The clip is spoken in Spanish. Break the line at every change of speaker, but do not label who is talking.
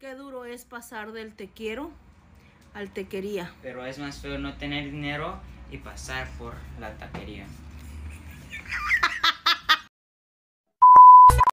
Qué duro es pasar del te quiero al te quería.
Pero es más feo no tener dinero y pasar por la taquería.